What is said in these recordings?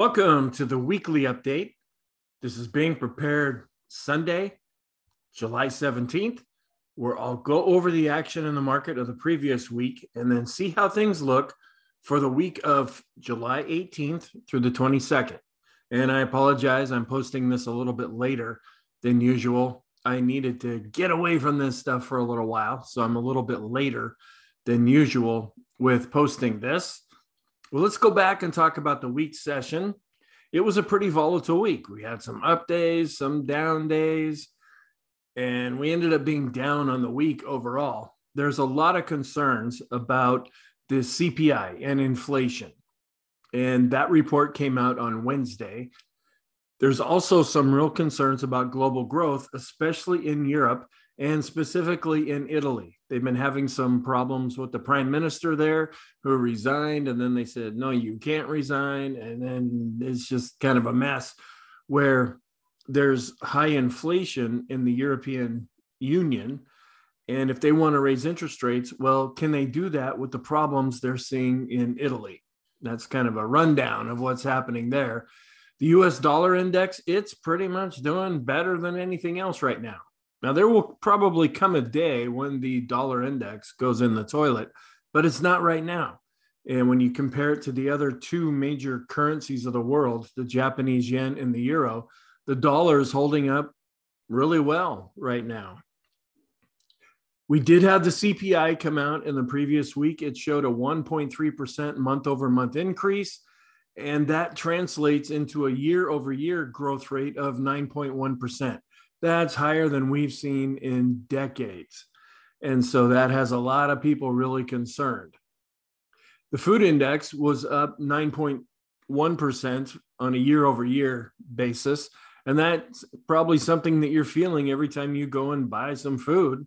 Welcome to the weekly update. This is being prepared Sunday, July 17th, where I'll go over the action in the market of the previous week and then see how things look for the week of July 18th through the 22nd. And I apologize, I'm posting this a little bit later than usual. I needed to get away from this stuff for a little while, so I'm a little bit later than usual with posting this. Well, let's go back and talk about the week session. It was a pretty volatile week. We had some up days, some down days, and we ended up being down on the week overall. There's a lot of concerns about the CPI and inflation. And that report came out on Wednesday. There's also some real concerns about global growth, especially in Europe and specifically in Italy. They've been having some problems with the prime minister there who resigned, and then they said, no, you can't resign. And then it's just kind of a mess where there's high inflation in the European Union. And if they want to raise interest rates, well, can they do that with the problems they're seeing in Italy? That's kind of a rundown of what's happening there. The US dollar index, it's pretty much doing better than anything else right now. Now, there will probably come a day when the dollar index goes in the toilet, but it's not right now. And when you compare it to the other two major currencies of the world, the Japanese yen and the euro, the dollar is holding up really well right now. We did have the CPI come out in the previous week. It showed a 1.3% month over month increase, and that translates into a year over year growth rate of 9.1%. That's higher than we've seen in decades. And so that has a lot of people really concerned. The food index was up 9.1% on a year over year basis. And that's probably something that you're feeling every time you go and buy some food.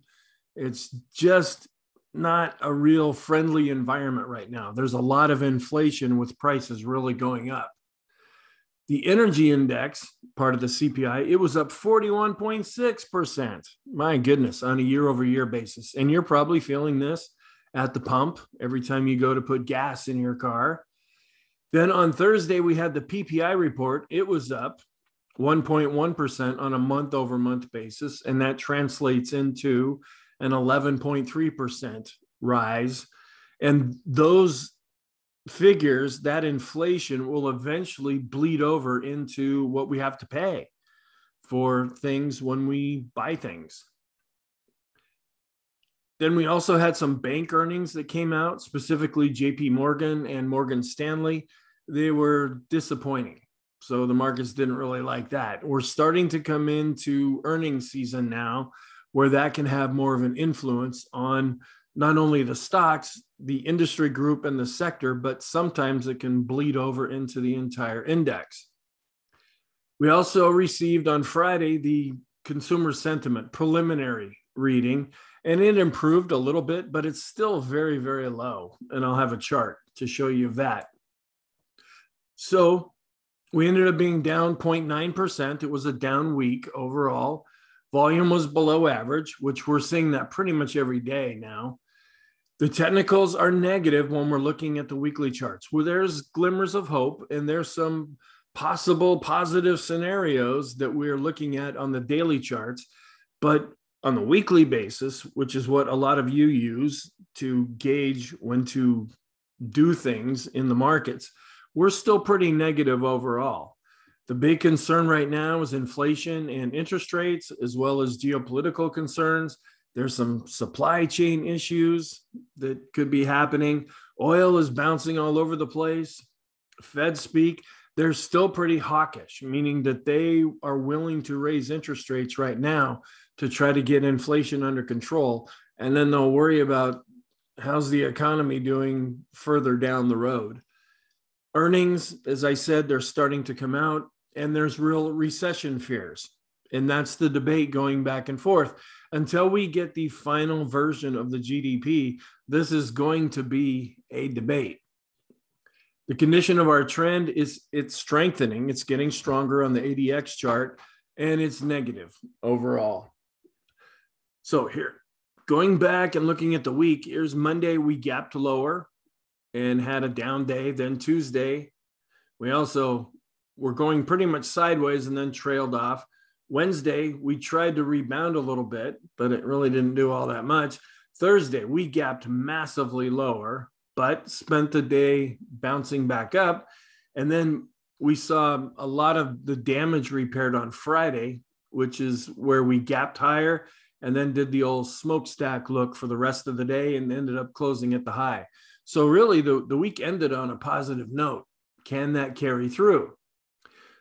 It's just not a real friendly environment right now. There's a lot of inflation with prices really going up. The energy index, part of the CPI, it was up 41.6%. My goodness, on a year over year basis. And you're probably feeling this at the pump every time you go to put gas in your car. Then on Thursday, we had the PPI report. It was up 1.1% on a month over month basis. And that translates into an 11.3% rise. And those figures that inflation will eventually bleed over into what we have to pay for things when we buy things. Then we also had some bank earnings that came out, specifically JP Morgan and Morgan Stanley. They were disappointing. So the markets didn't really like that. We're starting to come into earnings season now where that can have more of an influence on not only the stocks, the industry group, and the sector, but sometimes it can bleed over into the entire index. We also received on Friday the consumer sentiment preliminary reading, and it improved a little bit, but it's still very, very low. And I'll have a chart to show you that. So we ended up being down 0.9%. It was a down week overall. Volume was below average, which we're seeing that pretty much every day now. The technicals are negative when we're looking at the weekly charts, where there's glimmers of hope and there's some possible positive scenarios that we're looking at on the daily charts. But on the weekly basis, which is what a lot of you use to gauge when to do things in the markets, we're still pretty negative overall. The big concern right now is inflation and interest rates, as well as geopolitical concerns there's some supply chain issues that could be happening. Oil is bouncing all over the place. Fed speak, they're still pretty hawkish, meaning that they are willing to raise interest rates right now to try to get inflation under control. And then they'll worry about how's the economy doing further down the road. Earnings, as I said, they're starting to come out, and there's real recession fears. And that's the debate going back and forth until we get the final version of the GDP, this is going to be a debate. The condition of our trend is it's strengthening, it's getting stronger on the ADX chart, and it's negative overall. So here, going back and looking at the week, here's Monday, we gapped lower and had a down day. Then Tuesday, we also were going pretty much sideways and then trailed off. Wednesday, we tried to rebound a little bit, but it really didn't do all that much. Thursday, we gapped massively lower, but spent the day bouncing back up. And then we saw a lot of the damage repaired on Friday, which is where we gapped higher and then did the old smokestack look for the rest of the day and ended up closing at the high. So really the, the week ended on a positive note. Can that carry through?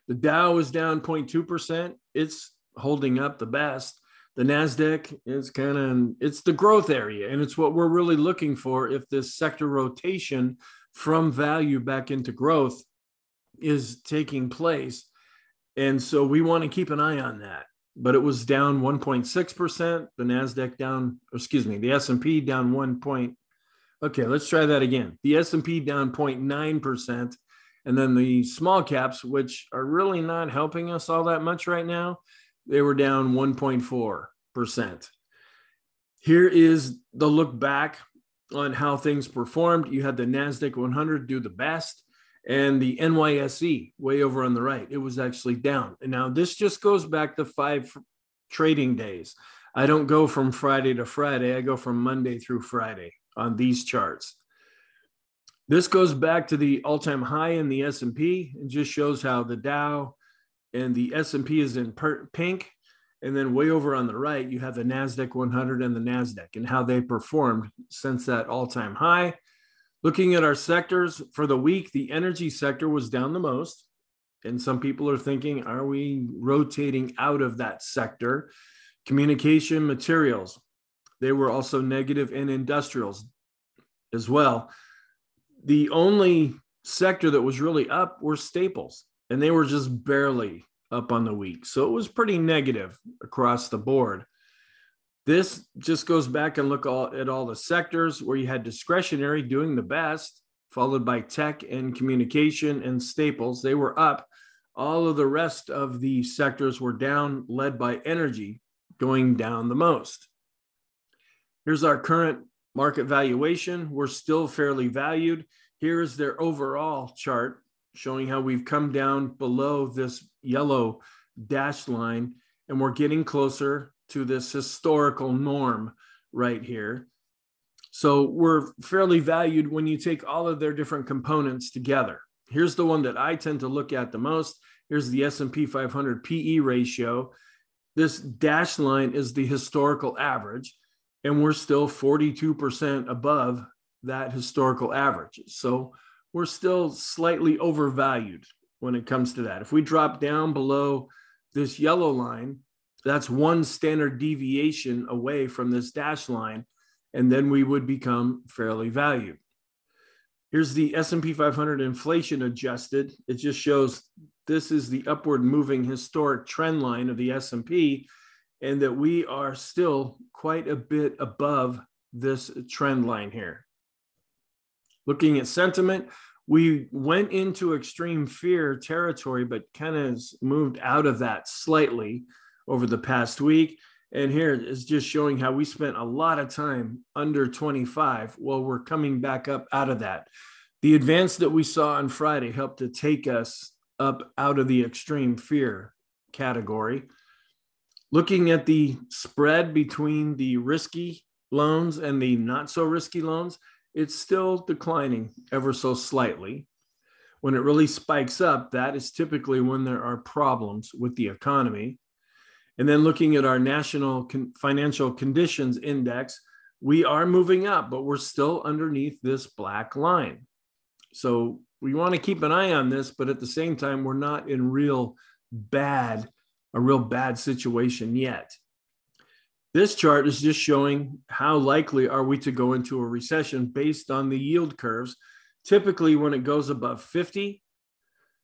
The Dow is down 0.2%. It's holding up the best. The NASDAQ is kind of, it's the growth area. And it's what we're really looking for if this sector rotation from value back into growth is taking place. And so we want to keep an eye on that. But it was down 1.6%, the Nasdaq down, excuse me, the S&P down 1 point. Okay, let's try that again. The S&P down 0.9%, and then the small caps which are really not helping us all that much right now, they were down 1.4%. Here is the look back on how things performed. You had the Nasdaq 100 do the best and the NYSE way over on the right, it was actually down. And now this just goes back to five trading days. I don't go from Friday to Friday. I go from Monday through Friday on these charts. This goes back to the all-time high in the S&P and just shows how the Dow and the S&P is in pink and then way over on the right you have the Nasdaq 100 and the Nasdaq and how they performed since that all-time high Looking at our sectors for the week, the energy sector was down the most. And some people are thinking, are we rotating out of that sector? Communication materials, they were also negative in industrials as well. The only sector that was really up were staples, and they were just barely up on the week. So it was pretty negative across the board. This just goes back and look all, at all the sectors where you had discretionary doing the best, followed by tech and communication and staples. They were up. All of the rest of the sectors were down, led by energy going down the most. Here's our current market valuation. We're still fairly valued. Here is their overall chart showing how we've come down below this yellow dashed line and we're getting closer to this historical norm right here. So we're fairly valued when you take all of their different components together. Here's the one that I tend to look at the most. Here's the S&P 500 PE ratio. This dashed line is the historical average, and we're still 42% above that historical average. So we're still slightly overvalued when it comes to that. If we drop down below this yellow line, that's one standard deviation away from this dash line, and then we would become fairly valued. Here's the S&P 500 inflation adjusted. It just shows this is the upward moving historic trend line of the S&P and that we are still quite a bit above this trend line here. Looking at sentiment, we went into extreme fear territory, but kind of moved out of that slightly over the past week. And here is just showing how we spent a lot of time under 25 while we're coming back up out of that. The advance that we saw on Friday helped to take us up out of the extreme fear category. Looking at the spread between the risky loans and the not so risky loans, it's still declining ever so slightly. When it really spikes up, that is typically when there are problems with the economy. And then looking at our national con- financial conditions index, we are moving up, but we're still underneath this black line. So we want to keep an eye on this, but at the same time, we're not in real bad, a real bad situation yet. This chart is just showing how likely are we to go into a recession based on the yield curves. Typically, when it goes above 50,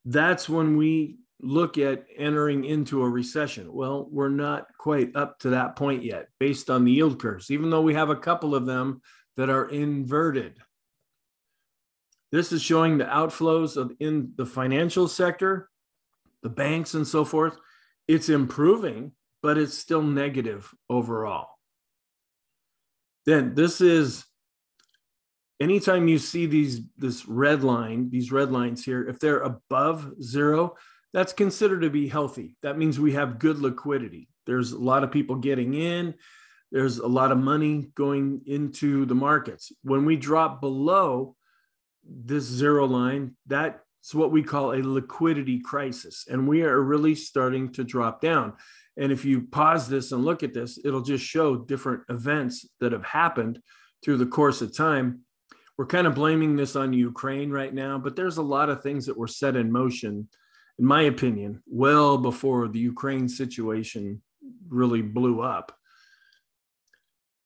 that's when we look at entering into a recession. Well, we're not quite up to that point yet based on the yield curves, even though we have a couple of them that are inverted. This is showing the outflows of in the financial sector, the banks and so forth. It's improving, but it's still negative overall. Then this is anytime you see these this red line, these red lines here, if they're above zero, that's considered to be healthy. That means we have good liquidity. There's a lot of people getting in, there's a lot of money going into the markets. When we drop below this zero line, that's what we call a liquidity crisis. And we are really starting to drop down. And if you pause this and look at this, it'll just show different events that have happened through the course of time. We're kind of blaming this on Ukraine right now, but there's a lot of things that were set in motion, in my opinion, well before the Ukraine situation really blew up.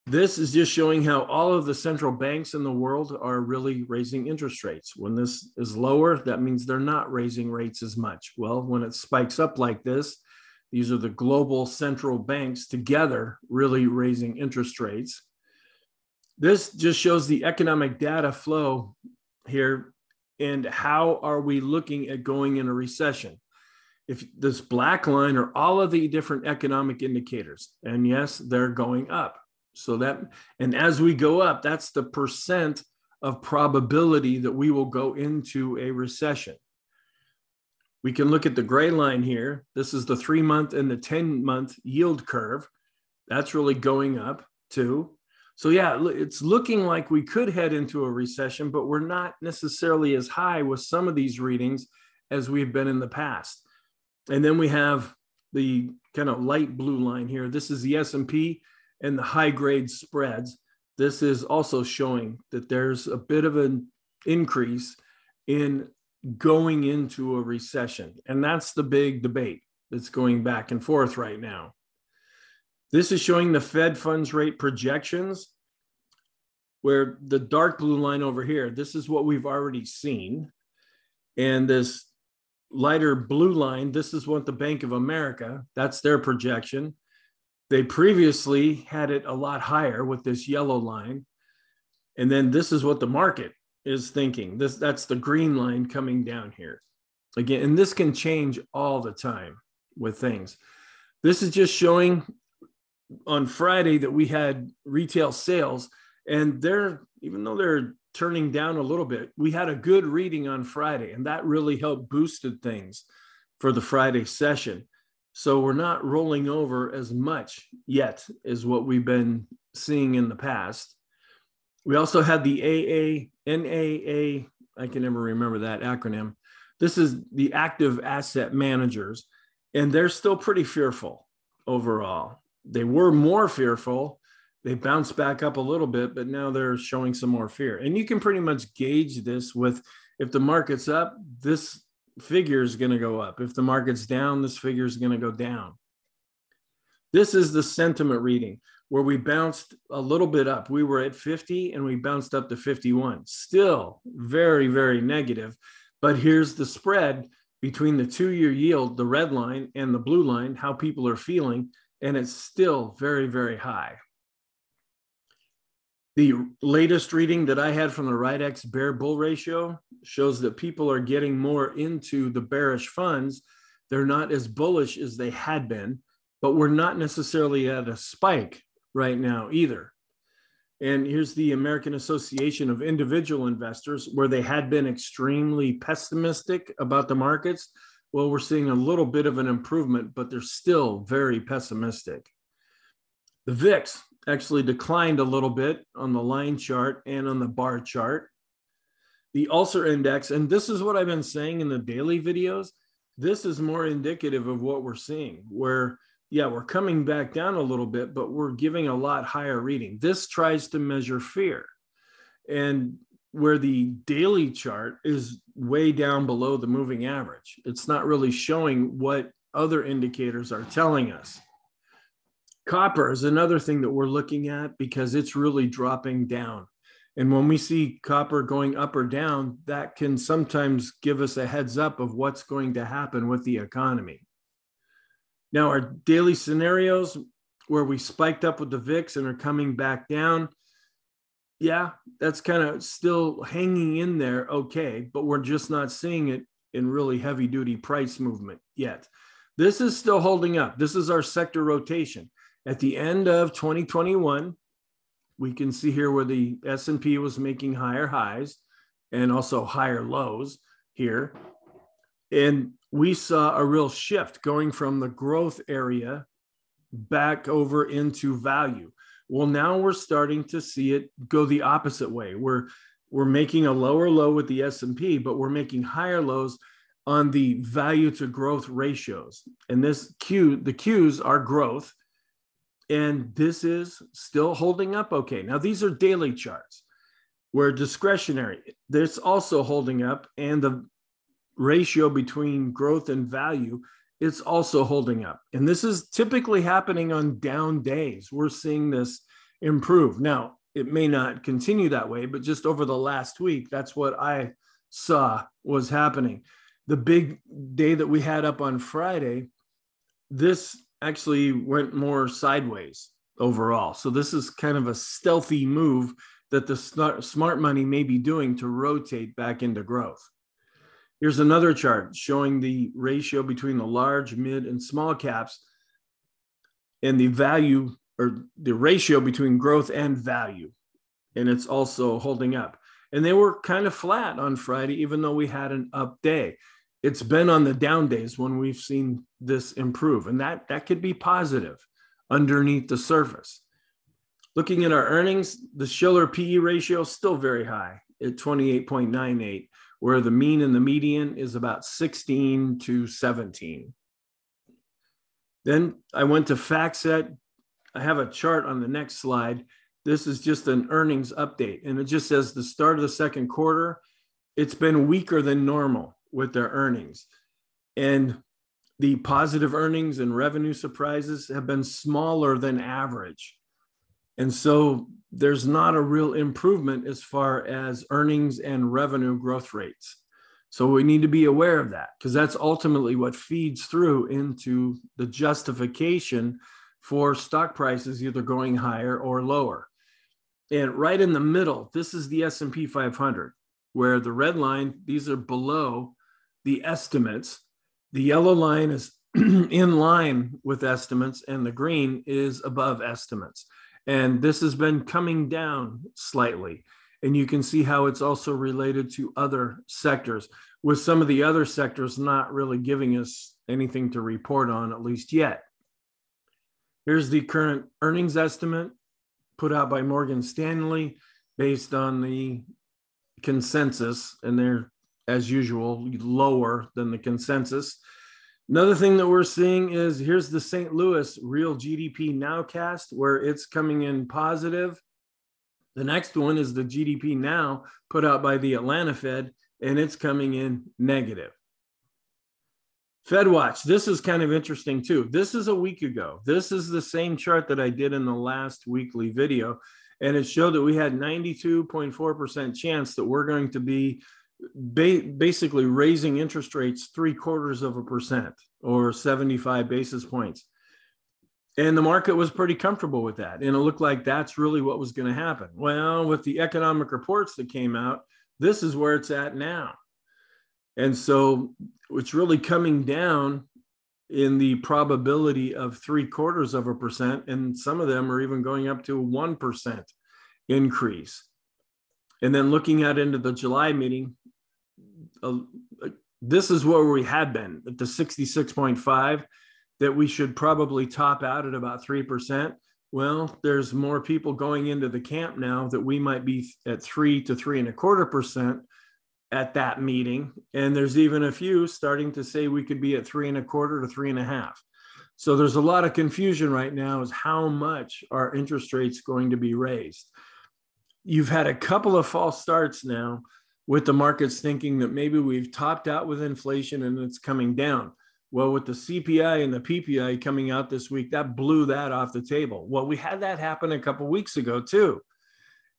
This is just showing how all of the central banks in the world are really raising interest rates. When this is lower, that means they're not raising rates as much. Well, when it spikes up like this, these are the global central banks together really raising interest rates. This just shows the economic data flow here and how are we looking at going in a recession. If this black line are all of the different economic indicators, and yes, they're going up. So that, and as we go up, that's the percent of probability that we will go into a recession. We can look at the gray line here. This is the three month and the 10 month yield curve. That's really going up too. So, yeah, it's looking like we could head into a recession, but we're not necessarily as high with some of these readings as we've been in the past. And then we have the kind of light blue line here. This is the S&P and the high grade spreads. This is also showing that there's a bit of an increase in going into a recession. And that's the big debate that's going back and forth right now. This is showing the Fed funds rate projections, where the dark blue line over here, this is what we've already seen. And this lighter blue line, this is what the Bank of America, that's their projection. They previously had it a lot higher with this yellow line. And then this is what the market is thinking. This that's the green line coming down here. Again, and this can change all the time with things. This is just showing on Friday that we had retail sales and they're even though they're turning down a little bit, we had a good reading on Friday and that really helped boosted things for the Friday session. So we're not rolling over as much yet as what we've been seeing in the past. We also had the AA, NAA, I can never remember that acronym. This is the active asset managers, and they're still pretty fearful overall. They were more fearful. They bounced back up a little bit, but now they're showing some more fear. And you can pretty much gauge this with if the market's up, this figure is going to go up. If the market's down, this figure is going to go down. This is the sentiment reading where we bounced a little bit up. We were at 50 and we bounced up to 51. Still very, very negative. But here's the spread between the two year yield, the red line, and the blue line, how people are feeling. And it's still very, very high. The latest reading that I had from the Rydex bear bull ratio shows that people are getting more into the bearish funds. They're not as bullish as they had been, but we're not necessarily at a spike right now either. And here's the American Association of Individual Investors, where they had been extremely pessimistic about the markets. Well, we're seeing a little bit of an improvement, but they're still very pessimistic. The VIX actually declined a little bit on the line chart and on the bar chart. The ulcer index, and this is what I've been saying in the daily videos, this is more indicative of what we're seeing, where yeah, we're coming back down a little bit, but we're giving a lot higher reading. This tries to measure fear. And where the daily chart is way down below the moving average, it's not really showing what other indicators are telling us. Copper is another thing that we're looking at because it's really dropping down. And when we see copper going up or down, that can sometimes give us a heads up of what's going to happen with the economy. Now, our daily scenarios where we spiked up with the VIX and are coming back down, yeah, that's kind of still hanging in there okay, but we're just not seeing it in really heavy duty price movement yet. This is still holding up. This is our sector rotation. At the end of 2021, we can see here where the S&P was making higher highs and also higher lows here And we saw a real shift going from the growth area back over into value. Well, now we're starting to see it go the opposite way. We're we're making a lower low with the S&P, but we're making higher lows on the value to growth ratios. And this Q, the Qs are growth. And this is still holding up okay. Now, these are daily charts where discretionary, this also holding up. And the ratio between growth and value, it's also holding up. And this is typically happening on down days. We're seeing this improve. Now, it may not continue that way, but just over the last week, that's what I saw was happening. The big day that we had up on Friday, this actually went more sideways overall. So this is kind of a stealthy move that the smart money may be doing to rotate back into growth. Here's another chart showing the ratio between the large, mid, and small caps and the value or the ratio between growth and value. And it's also holding up. And they were kind of flat on Friday, even though we had an up day. It's been on the down days when we've seen this improve. And that, that could be positive underneath the surface. Looking at our earnings, the Shiller PE ratio is still very high at 28.98, where the mean and the median is about 16 to 17. Then I went to FactSet I have a chart on the next slide. This is just an earnings update, and it just says the start of the second quarter, it's been weaker than normal with their earnings. And the positive earnings and revenue surprises have been smaller than average. And so there's not a real improvement as far as earnings and revenue growth rates. So we need to be aware of that because that's ultimately what feeds through into the justification for stock prices either going higher or lower. And right in the middle, this is the S&P 500, where the red line, these are below the estimates. The yellow line is in line with estimates and the green is above estimates. And this has been coming down slightly. And you can see how it's also related to other sectors, with some of the other sectors not really giving us anything to report on, at least yet. Here's the current earnings estimate put out by Morgan Stanley based on the consensus, and they're, as usual, lower than the consensus. Another thing that we're seeing is here's the St. Louis real GDP nowcast, where it's coming in positive. The next one is the GDP now put out by the Atlanta Fed, and it's coming in negative. FedWatch, this is kind of interesting too. This is a week ago. This is the same chart that I did in the last weekly video. And it showed that we had 92.4% chance that we're going to be ba- basically raising interest rates three quarters of a percent or 75 basis points. And the market was pretty comfortable with that. And it looked like that's really what was going to happen. Well, with the economic reports that came out, this is where it's at now. And so it's really coming down in the probability of three quarters of a percent, and some of them are even going up to a 1% increase. And then looking at into the July meeting, uh, this is where we had been at the 66.5, that we should probably top out at about 3%. Well, there's more people going into the camp now that we might be at three to three and a quarter percent at that meeting. And there's even a few starting to say we could be at three and a quarter to three and a half. So there's a lot of confusion right now as how much are interest rates going to be raised. You've had a couple of false starts now with the markets thinking that maybe we've topped out with inflation and it's coming down. Well, with the CPI and the PPI coming out this week, that blew that off the table. Well, we had that happen a couple weeks ago too.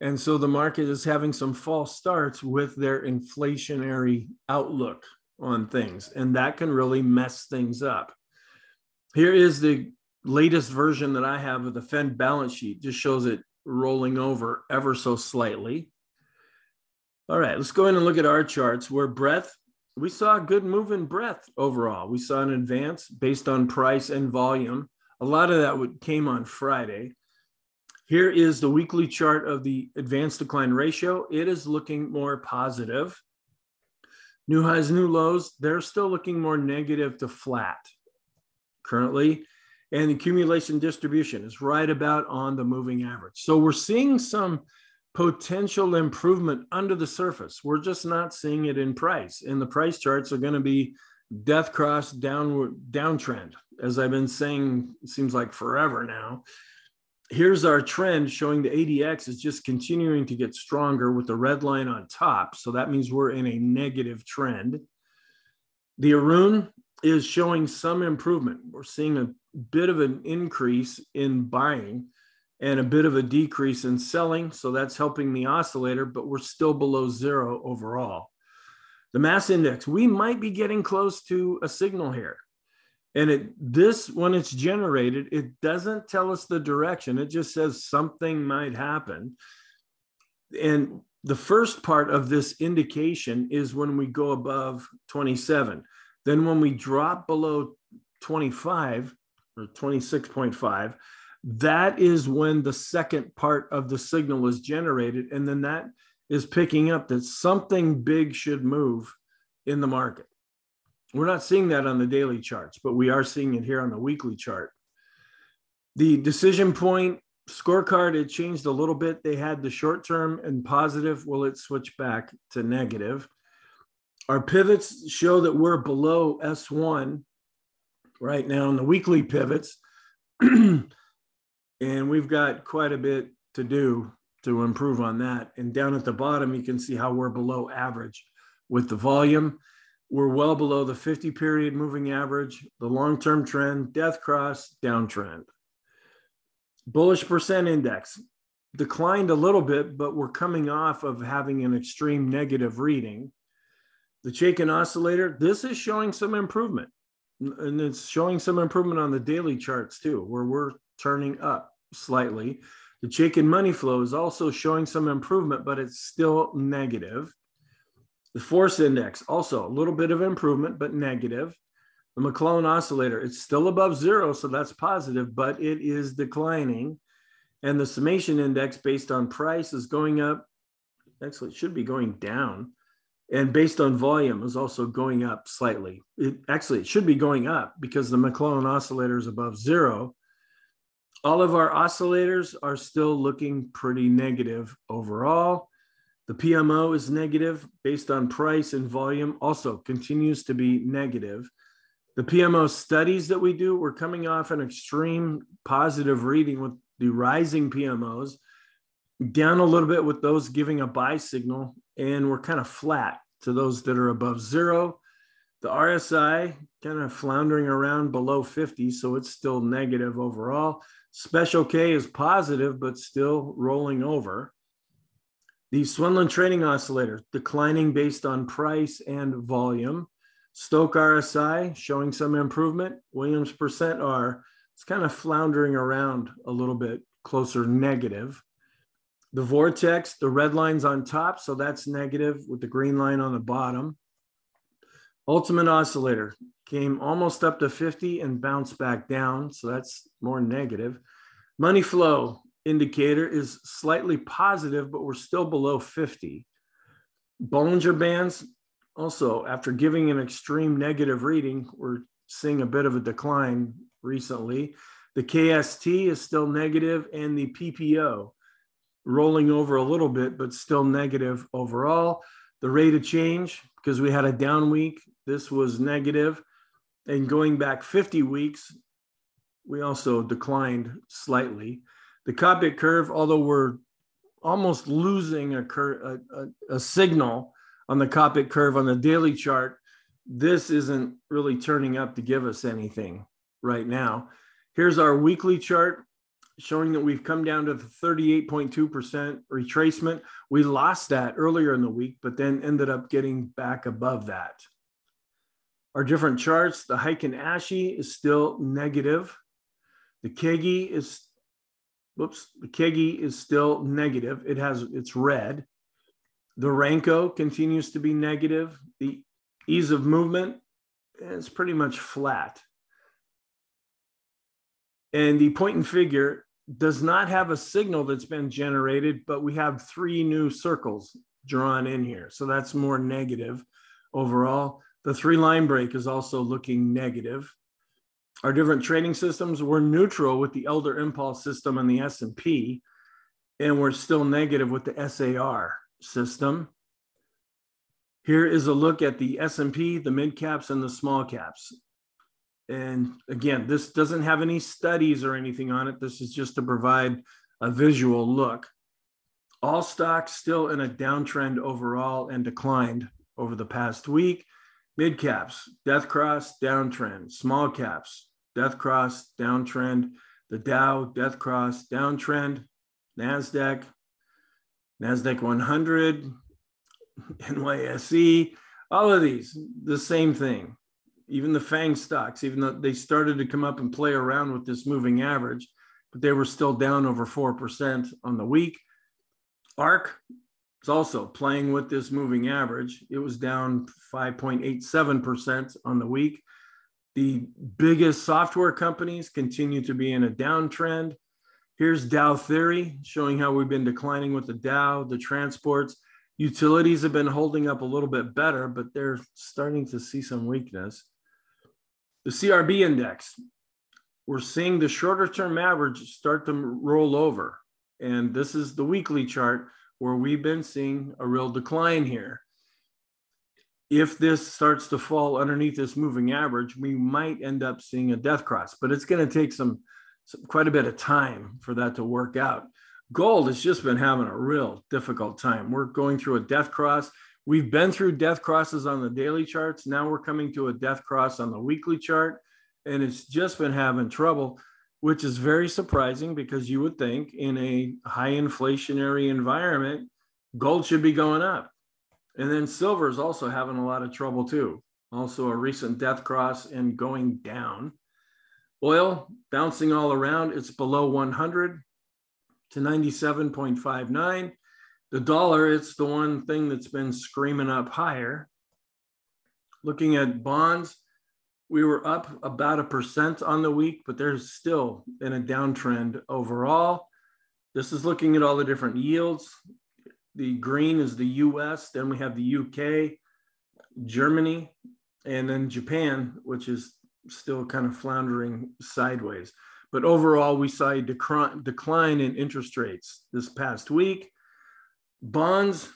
And so the market is having some false starts with their inflationary outlook on things, and that can really mess things up. Here is the latest version that I have of the Fed balance sheet, just shows it rolling over ever so slightly. All right, let's go in and look at our charts where breadth, we saw a good move in breadth overall. We saw an advance based on price and volume. A lot of that would came on Friday. Here is the weekly chart of the advanced decline ratio. It is looking more positive. New highs, new lows, they're still looking more negative to flat currently. And accumulation distribution is right about on the moving average. So we're seeing some potential improvement under the surface. We're just not seeing it in price. And the price charts are going to be death cross downward downtrend, as I've been saying, seems like forever now. Here's our trend showing the ADX is just continuing to get stronger with the red line on top. So that means we're in a negative trend. The Aroon is showing some improvement. We're seeing a bit of an increase in buying and a bit of a decrease in selling. So that's helping the oscillator, but we're still below zero overall. The mass index, we might be getting close to a signal here. And it this when it's generated, it doesn't tell us the direction. It just says something might happen. And the first part of this indication is when we go above 27. Then when we drop below 25 or 26.5, that is when the second part of the signal is generated. And then that is picking up that something big should move in the market. We're not seeing that on the daily charts, but we are seeing it here on the weekly chart. The decision point scorecard, it changed a little bit. They had the short term and positive. Will it switch back to negative? Our pivots show that we're below S1 right now in the weekly pivots. and we've got quite a bit to do to improve on that. And down at the bottom, you can see how we're below average with the volume. We're well below the 50 period moving average, the long term trend, death cross, downtrend. Bullish percent index declined a little bit, but we're coming off of having an extreme negative reading. The Chaikin oscillator, this is showing some improvement. And it's showing some improvement on the daily charts too, where we're turning up slightly. The Chaikin money flow is also showing some improvement, but it's still negative. The force index, also a little bit of improvement, but negative. The McClellan oscillator, it's still above zero, so that's positive, but it is declining. And the summation index based on price is going up. Actually, it should be going down. And based on volume is also going up slightly. It actually it should be going up because the McClellan oscillator is above zero all of our oscillators are still looking pretty negative overall. The PMO is negative based on price and volume, also continues to be negative. The PMO studies that we do, we're coming off an extreme positive reading with the rising PMOs, down a little bit with those giving a buy signal, and we're kind of flat to those that are above zero. The RSI kind of floundering around below 50, so it's still negative overall. Special K is positive, but still rolling over. The Swenlin Trading Oscillator declining based on price and volume. Stoch RSI showing some improvement. Williams percent R, it's kind of floundering around a little bit closer negative. The vortex, the red line's on top, so that's negative with the green line on the bottom. Ultimate oscillator came almost up to 50 and bounced back down. So that's more negative. Money flow indicator is slightly positive, but we're still below 50. Bollinger Bands, also after giving an extreme negative reading, we're seeing a bit of a decline recently. The KST is still negative, and the PPO rolling over a little bit, but still negative overall. The rate of change, because we had a down week, this was negative. And going back 50 weeks, we also declined slightly. The Coppock curve, although we're almost losing a, cur- a, a, a signal on the Coppock curve on the daily chart, this isn't really turning up to give us anything right now. Here's our weekly chart showing that we've come down to the 38.2% retracement. We lost that earlier in the week, but then ended up getting back above that. Our different charts, the Heikin Ashi is still negative. The Kagi is, whoops, the Kagi is still negative. It has, it's red. The Renko continues to be negative. The ease of movement is pretty much flat. And the point and figure does not have a signal that's been generated, but we have three new circles drawn in here. So that's more negative. overall. The three line break is also looking negative. Our different trading systems were neutral with the Elder Impulse system and the S&P, and we're still negative with the SAR system. Here is a look at the S&P, the mid caps, and the small caps. And again, this doesn't have any studies or anything on it. This is just to provide a visual look. All stocks still in a downtrend overall and declined over the past week. Mid caps, death cross, downtrend. Small caps, death cross, downtrend. The Dow, death cross, downtrend. NASDAQ, NASDAQ 100, NYSE, all of these, the same thing. Even the FANG stocks, even though they started to come up and play around with this moving average, but they were still down over 4% on the week. ARK is also playing with this moving average. It was down 5.87% on the week. The biggest software companies continue to be in a downtrend. Here's Dow theory showing how we've been declining with the Dow, the transports. Utilities have been holding up a little bit better, but they're starting to see some weakness. The CRB index, we're seeing the shorter term average start to roll over. And this is the weekly chart where we've been seeing a real decline here. If this starts to fall underneath this moving average, we might end up seeing a death cross, but it's going to take some, some quite a bit of time for that to work out. Gold has just been having a real difficult time. We're going through a death cross. We've been through death crosses on the daily charts. Now we're coming to a death cross on the weekly chart, and it's just been having trouble, which is very surprising because you would think in a high inflationary environment, gold should be going up. And then silver is also having a lot of trouble too. Also, a recent death cross and going down. Oil bouncing all around. It's below 100 to 97.59. The dollar, it's the one thing that's been screaming up higher. Looking at bonds, we were up about a percent on the week, but there's still in a downtrend overall. This is looking at all the different yields. The green is the US, then we have the UK, Germany, and then Japan, which is still kind of floundering sideways. But overall, we saw a decline in interest rates this past week. Bonds,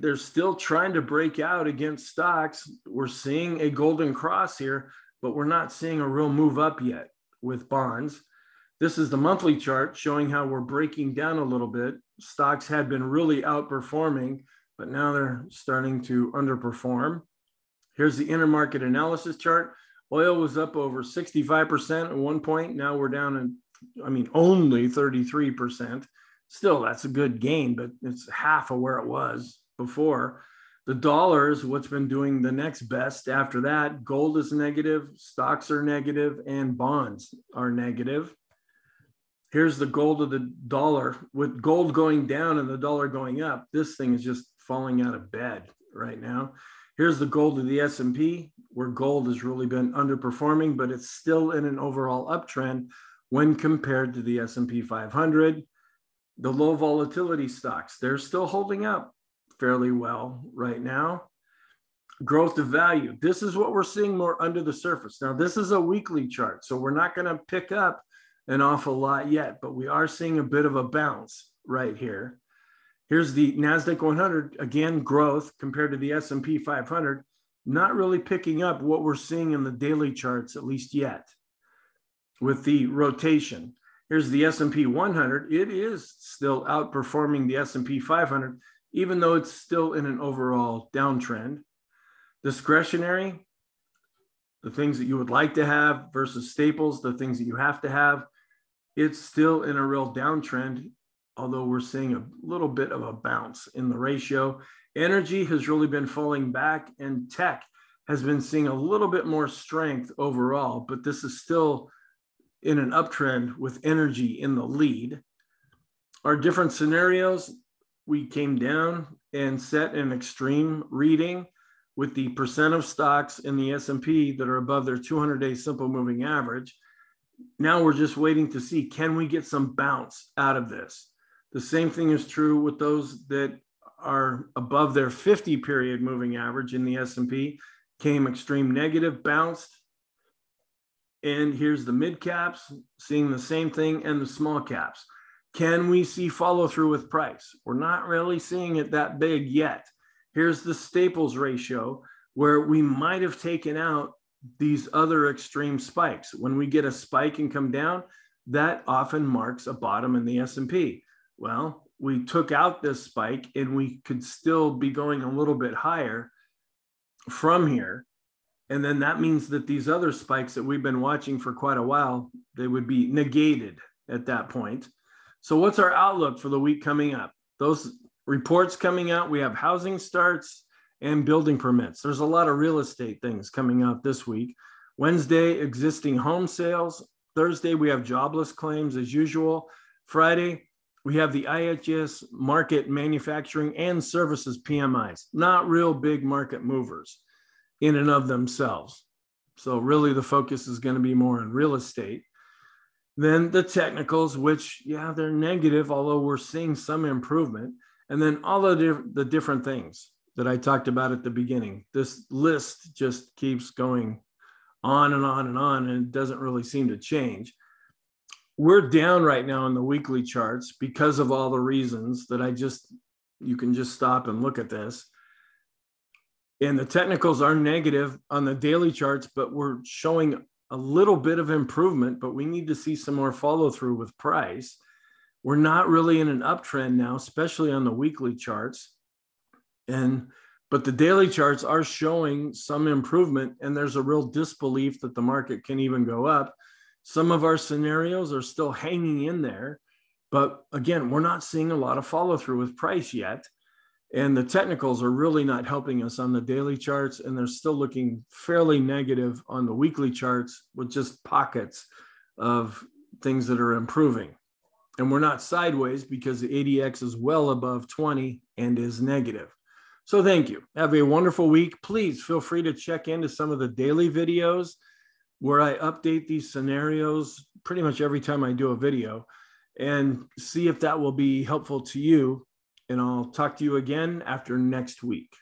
they're still trying to break out against stocks. We're seeing a golden cross here, but we're not seeing a real move up yet with bonds. This is the monthly chart showing how we're breaking down a little bit. Stocks had been really outperforming, but now they're starting to underperform. Here's the intermarket analysis chart. Oil was up over 65% at one point. Now we're down in, I mean, only 33%. Still, that's a good gain, but it's half of where it was before. The dollar is what's been doing the next best after that. Gold is negative, stocks are negative, and bonds are negative. Here's the gold of the dollar. With gold going down and the dollar going up, this thing is just falling out of bed right now. Here's the gold of the S&P, where gold has really been underperforming, but it's still in an overall uptrend when compared to the S&P 500. The low volatility stocks, they're still holding up fairly well right now. Growth of value. This is what we're seeing more under the surface. Now, this is a weekly chart, so we're not going to pick up an awful lot yet, but we are seeing a bit of a bounce right here. Here's the Nasdaq 100 again growth compared to the S&P 500, not really picking up what we're seeing in the daily charts at least yet. With the rotation, here's the S&P 100. It is still outperforming the S&P 500 even though it's still in an overall downtrend. Discretionary, the things that you would like to have versus staples, the things that you have to have, it's still in a real downtrend although we're seeing a little bit of a bounce in the ratio. Energy has really been falling back, and tech has been seeing a little bit more strength overall, but this is still in an uptrend with energy in the lead. Our different scenarios, we came down and set an extreme reading with the percent of stocks in the S&P that are above their 200-day simple moving average. Now we're just waiting to see can we get some bounce out of this? The same thing is true with those that are above their 50 period moving average in the S&P came extreme negative, bounced. And here's the mid caps seeing the same thing and the small caps. Can we see follow through with price? We're not really seeing it that big yet. Here's the staples ratio where we might have taken out these other extreme spikes. When we get a spike and come down, that often marks a bottom in the S&P. Well, we took out this spike and we could still be going a little bit higher from here. And then that means that these other spikes that we've been watching for quite a while, they would be negated at that point. So what's our outlook for the week coming up? Those reports coming out, we have housing starts and building permits. There's a lot of real estate things coming out this week. Wednesday, existing home sales. Thursday, we have jobless claims as usual. Friday, we have the IHS Markit manufacturing and services PMIs, not real big market movers in and of themselves. So, really, the focus is going to be more on real estate. Then the technicals, which, yeah, they're negative, although we're seeing some improvement. And then all of the, the different things that I talked about at the beginning. This list just keeps going on and on and on, and it doesn't really seem to change. We're down right now in the weekly charts because of all the reasons that I just, you can just stop and look at this. And the technicals are negative on the daily charts, but we're showing a little bit of improvement, but we need to see some more follow through with price. We're not really in an uptrend now, especially on the weekly charts. And but the daily charts are showing some improvement, and there's a real disbelief that the market can even go up. Some of our scenarios are still hanging in there, but again, we're not seeing a lot of follow through with price yet. And the technicals are really not helping us on the daily charts, and they're still looking fairly negative on the weekly charts with just pockets of things that are improving. And we're not sideways because the ADX is well above 20 and is negative. So thank you. Have a wonderful week. Please feel free to check into some of the daily videos where I update these scenarios pretty much every time I do a video and see if that will be helpful to you. And I'll talk to you again after next week.